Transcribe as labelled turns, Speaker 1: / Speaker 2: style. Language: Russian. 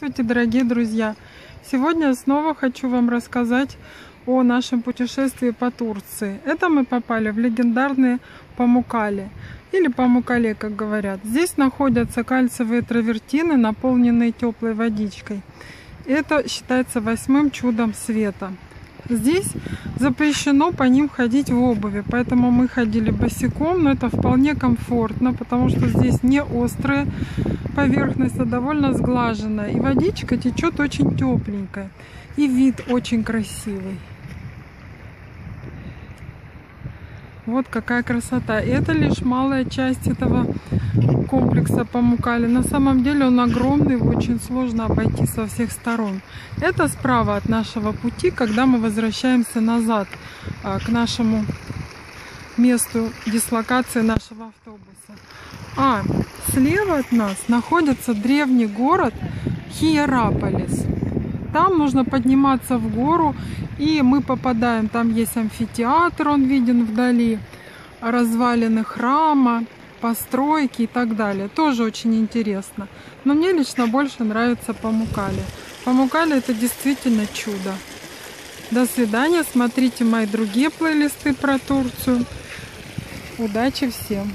Speaker 1: Здравствуйте, дорогие друзья! Сегодня снова хочу вам рассказать о нашем путешествии по Турции. Это мы попали в легендарные Памукали, или Памукале, как говорят. Здесь находятся кальциевые травертины, наполненные теплой водичкой. Это считается восьмым чудом света. Здесь запрещено по ним ходить в обуви, поэтому мы ходили босиком, но это вполне комфортно, потому что здесь не острые поверхность, а довольно сглаженная. И водичка течет очень тепленькая. И вид очень красивый. Вот какая красота. И это лишь малая часть этого комплекса Памукали. На самом деле он огромный, его очень сложно обойти со всех сторон. Это справа от нашего пути, когда мы возвращаемся назад а, к нашему месту дислокации нашего автобуса. А слева от нас находится древний город Хиераполис. Там нужно подниматься в гору, и мы попадаем, там есть амфитеатр, он виден вдали, развалины храма, постройки и так далее. Тоже очень интересно. Но мне лично больше нравится Памукали. Памукали это действительно чудо. До свидания. Смотрите мои другие плейлисты про Турцию. Удачи всем!